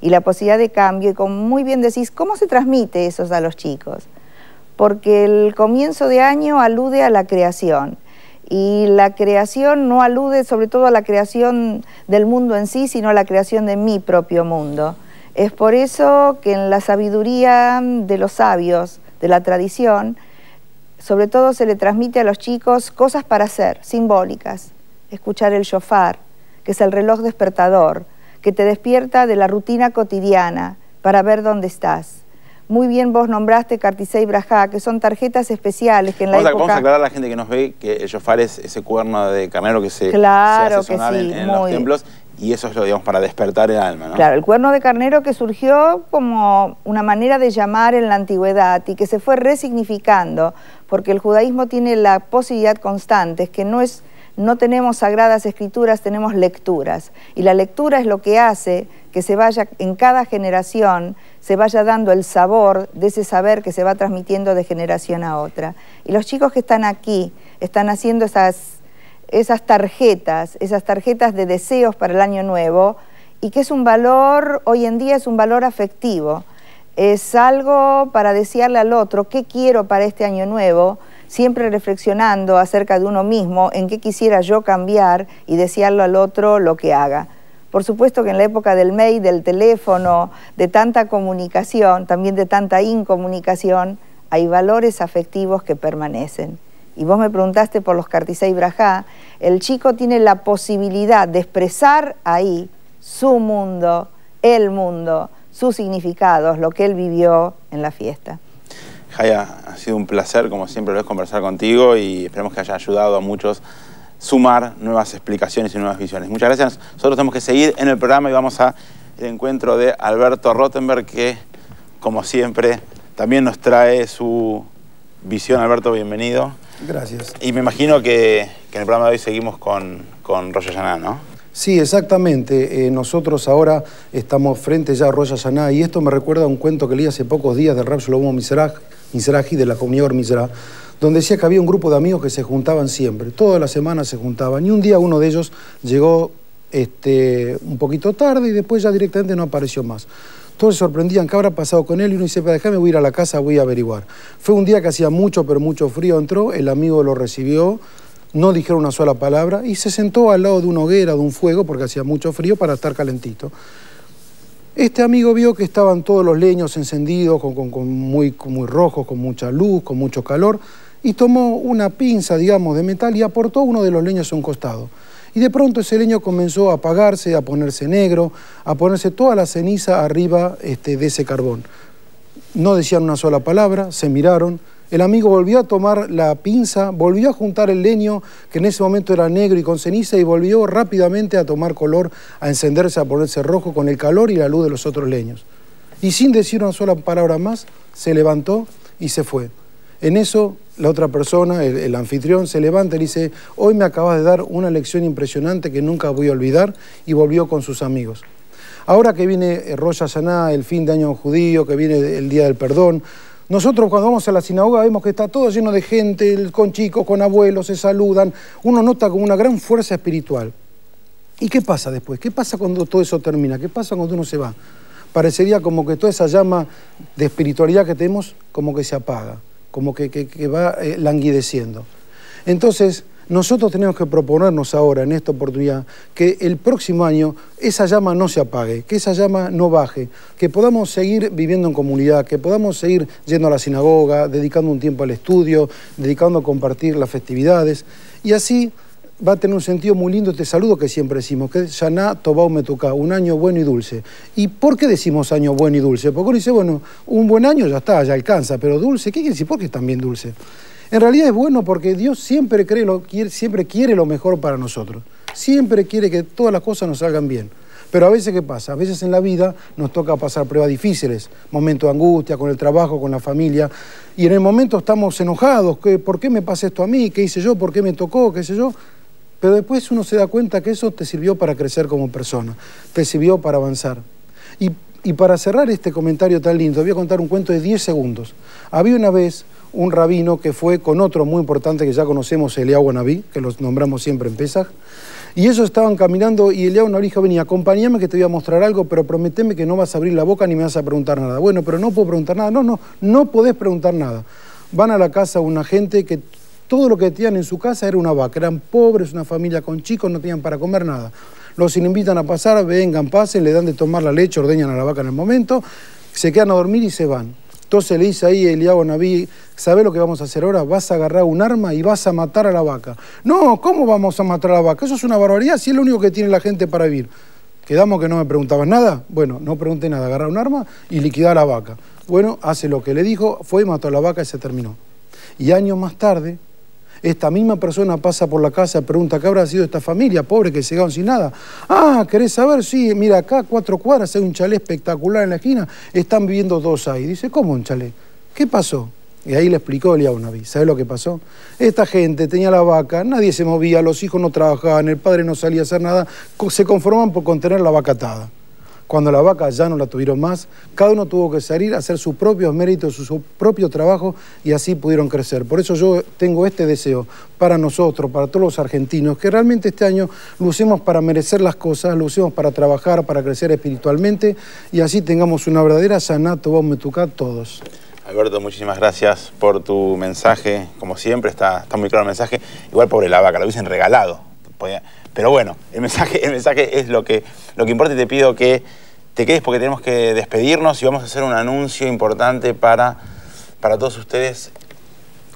y la posibilidad de cambio. Y como muy bien decís, ¿cómo se transmite eso a los chicos? Porque el comienzo de año alude a la creación y la creación no alude sobre todo a la creación del mundo en sí, sino a la creación de mi propio mundo. Es por eso que en la sabiduría de los sabios, de la tradición, sobre todo se le transmite a los chicos cosas para hacer, simbólicas. Escuchar el shofar, que es el reloj despertador, que te despierta de la rutina cotidiana para ver dónde estás muy bien vos nombraste Cartisei Brajá, que son tarjetas especiales que en la vamos época... A, vamos a aclarar a la gente que nos ve que el shofar es ese cuerno de carnero que se, claro hace que sí, en, los templos y eso es lo, digamos, para despertar el alma, ¿no? Claro, el cuerno de carnero que surgió como una manera de llamar en la antigüedad y que se fue resignificando, porque el judaísmo tiene la posibilidad constante, es que no es no tenemos sagradas escrituras, tenemos lecturas. Y la lectura es lo que hace que se vaya, en cada generación, se vaya dando el sabor de ese saber que se va transmitiendo de generación a otra. Y los chicos que están aquí están haciendo esas, esas tarjetas, esas tarjetas de deseos para el año nuevo, y que es un valor, hoy en día es un valor afectivo. Es algo para desearle al otro, ¿qué quiero para este año nuevo? Siempre reflexionando acerca de uno mismo, en qué quisiera yo cambiar y desearlo al otro lo que haga. Por supuesto que en la época del mail, del teléfono, de tanta comunicación, también de tanta incomunicación, hay valores afectivos que permanecen. Y vos me preguntaste por los Cartisei Brajá, el chico tiene la posibilidad de expresar ahí su mundo, el mundo, sus significados, lo que él vivió en la fiesta. Jaya, ha sido un placer, como siempre lo es, conversar contigo y esperemos que haya ayudado a muchos sumar nuevas explicaciones y nuevas visiones. Muchas gracias. Nosotros tenemos que seguir en el programa y vamos al encuentro de Alberto Rottenberg, que, como siempre, también nos trae su visión. Alberto, bienvenido. Gracias. Y me imagino que, en el programa de hoy seguimos con, con Rosh ¿no? Sí, exactamente. Eh, nosotros ahora estamos frente ya a Rosh Hashanah y esto me recuerda a un cuento que leí hace pocos días del Rab Shlomo Miseraj, Miseraji de la comunidad Miseraj, donde decía que había un grupo de amigos que se juntaban siempre, todas las semanas se juntaban y un día uno de ellos llegó este, un poquito tarde y después ya directamente no apareció más. Todos se sorprendían qué habrá pasado con él y uno dice, déjame voy a ir a la casa, voy a averiguar. Fue un día que hacía mucho, pero mucho frío, entró, el amigo lo recibió, no dijeron una sola palabra y se sentó al lado de una hoguera, de un fuego, porque hacía mucho frío para estar calentito. Este amigo vio que estaban todos los leños encendidos, muy rojos, con mucha luz, con mucho calor, y tomó una pinza, digamos, de metal y aportó uno de los leños a un costado. Y de pronto ese leño comenzó a apagarse, a ponerse negro, a ponerse toda la ceniza arriba este, de ese carbón. No decían una sola palabra, se miraron, el amigo volvió a tomar la pinza, volvió a juntar el leño, que en ese momento era negro y con ceniza, y volvió rápidamente a tomar color, a encenderse, a ponerse rojo con el calor y la luz de los otros leños. Y sin decir una sola palabra más, se levantó y se fue. En eso, la otra persona, el, anfitrión, se levanta y dice, hoy me acabas de dar una lección impresionante que nunca voy a olvidar, y volvió con sus amigos. Ahora que viene Rosh Hashanah, el fin de año judío, que viene el Día del Perdón, nosotros cuando vamos a la sinagoga vemos que está todo lleno de gente, con chicos, con abuelos, se saludan. Uno nota como una gran fuerza espiritual. ¿Y qué pasa después? ¿Qué pasa cuando todo eso termina? ¿Qué pasa cuando uno se va? Parecería como que toda esa llama de espiritualidad que tenemos como que se apaga, como que, va eh, languideciendo. Entonces, nosotros tenemos que proponernos ahora, en esta oportunidad, que el próximo año esa llama no se apague, que esa llama no baje, que podamos seguir viviendo en comunidad, que podamos seguir yendo a la sinagoga, dedicando un tiempo al estudio, dedicando a compartir las festividades. Y así va a tener un sentido muy lindo este saludo que siempre decimos, que es Yaná Tobau un año bueno y dulce. ¿Y por qué decimos año bueno y dulce? Porque uno dice, bueno, un buen año ya está, ya alcanza, pero dulce, ¿qué quiere decir? ¿Por qué es también dulce? En realidad es bueno porque Dios siempre, lo, siempre quiere lo mejor para nosotros. Siempre quiere que todas las cosas nos salgan bien. Pero a veces, ¿qué pasa? A veces en la vida nos toca pasar pruebas difíciles, momentos de angustia, con el trabajo, con la familia, y en el momento estamos enojados, ¿por qué me pasa esto a mí? ¿Qué hice yo? ¿Por qué me tocó? ¿Qué sé yo? Pero después uno se da cuenta que eso te sirvió para crecer como persona, te sirvió para avanzar. Y, y para cerrar este comentario tan lindo, voy a contar un cuento de 10 segundos. Había una vez un rabino que fue con otro muy importante que ya conocemos, Eliyahu Naví, que los nombramos siempre en Pesach, Y ellos estaban caminando y Eliab una dijo, vení, acompáñame que te voy a mostrar algo, pero prometeme que no vas a abrir la boca ni me vas a preguntar nada. Bueno, pero no puedo preguntar nada. No, no, no podés preguntar nada. Van a la casa una gente que todo lo que tenían en su casa era una vaca. Eran pobres, una familia con chicos, no tenían para comer nada. Los invitan a pasar, vengan, pasen, le dan de tomar la leche, ordeñan a la vaca en el momento, se quedan a dormir y se van. Entonces le dice ahí Eliabo Naví, ¿sabes lo que vamos a hacer ahora? Vas a agarrar un arma y vas a matar a la vaca. No, ¿cómo vamos a matar a la vaca? Eso es una barbaridad, si es lo único que tiene la gente para vivir. ¿Quedamos que no me preguntabas nada? Bueno, no pregunté nada, agarrar un arma y liquidar a la vaca. Bueno, hace lo que le dijo, fue, mató a la vaca y se terminó. Y años más tarde, esta misma persona pasa por la casa pregunta, ¿qué habrá sido esta familia pobre que se quedaron sin nada? Ah, ¿querés saber? Sí, mira, acá cuatro cuadras hay un chalet espectacular en la esquina, están viviendo dos ahí. Dice, ¿cómo un chalet? ¿Ququé pasó? Y ahí le explicó Eliabunaví. ¿Sabes lo que pasó? Esta gente tenía la vaca, nadie se movía, los hijos no trabajaban, el padre no salía a hacer nada, se conformaban por contener la vaca atada. Cuando la vaca ya no la tuvieron más, cada uno tuvo que salir a hacer sus propios méritos, su, propio trabajo y así pudieron crecer. Por eso yo tengo este deseo para nosotros, para todos los argentinos, que realmente este año lo usemos para merecer las cosas, lo usemos para trabajar, para crecer espiritualmente y así tengamos una verdadera sanato, Baumetucat todos. Alberto, muchísimas gracias por tu mensaje. Como siempre, está, está muy claro el mensaje. Igual pobre la vaca, lo hubiesen regalado. Pero bueno, el mensaje, el mensaje es lo que, lo que importa y te pido que te quedes porque tenemos que despedirnos y vamos a hacer un anuncio importante para, para todos ustedes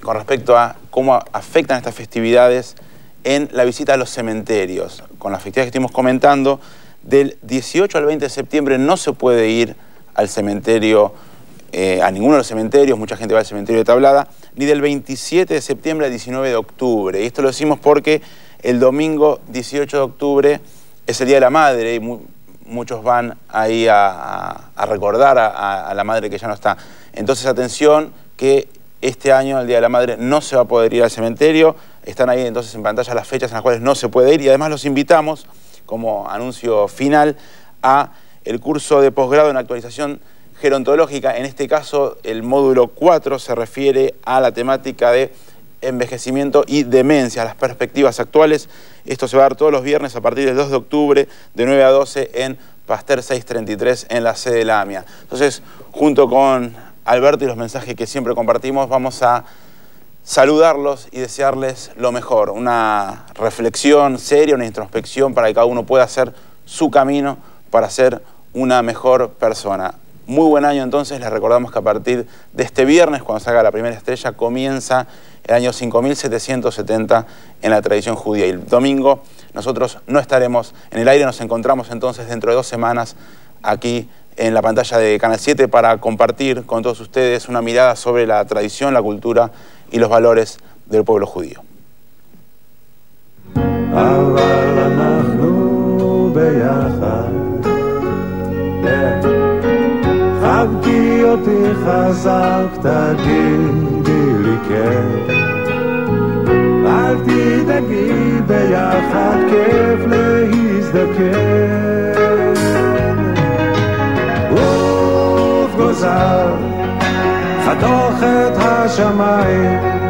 con respecto a cómo afectan estas festividades en la visita a los cementerios. Con las festividades que estuvimos comentando, del 18 al 20 de septiembre no se puede ir al cementerio, eh, a ninguno de los cementerios, mucha gente va al cementerio de Tablada, ni del 27 de septiembre al 19 de octubre. Y esto lo decimos porque el domingo 18 de octubre es el Día de la Madre y muchos van ahí a, recordar a, la madre que ya no está. Entonces, atención, que este año, el Día de la Madre, no se va a poder ir al cementerio. Están ahí entonces en pantalla las fechas en las cuales no se puede ir y además los invitamos, como anuncio final, a el curso de posgrado en actualización gerontológica. En este caso, el módulo 4 se refiere a la temática de envejecimiento y demencia, las perspectivas actuales. Esto se va a dar todos los viernes a partir del 2 de octubre, de 9 a 12 en Pasteur 633 en la sede de la AMIA. Entonces, junto con Alberto y los mensajes que siempre compartimos, vamos a saludarlos y desearles lo mejor, una reflexión seria, una introspección para que cada uno pueda hacer su camino para ser una mejor persona. Muy buen año entonces, les recordamos que a partir de este viernes, cuando salga la primera estrella, comienza el año 5770 en la tradición judía. El domingo nosotros no estaremos en el aire, nos encontramos entonces dentro de dos semanas aquí en la pantalla de Canal 7 para compartir con todos ustedes una mirada sobre la tradición, la cultura y los valores del pueblo judío. כן. אל תדאגי ביחד כיף להזדקן. עוף גוזר, חתוך את השמיים,